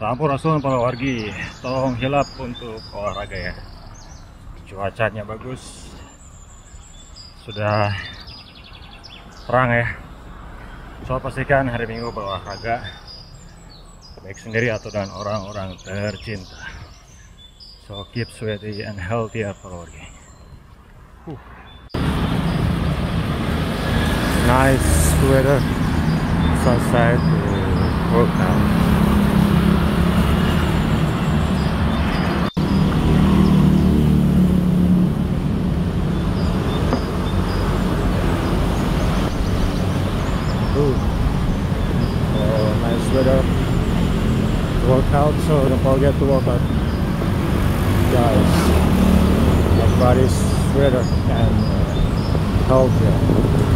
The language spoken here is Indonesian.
Sampurasun para wargi, tolong hilap untuk olahraga ya. Cuacanya bagus, sudah terang ya. So pastikan hari Minggu berolahraga, baik sendiri atau dengan orang-orang tercinta. So keep sweaty and healthy ya para wargi. Huh. Nice weather, sunset to work Oh, nice weather. Work out, so don't forget to work out. Guys, everybody's weather and healthy.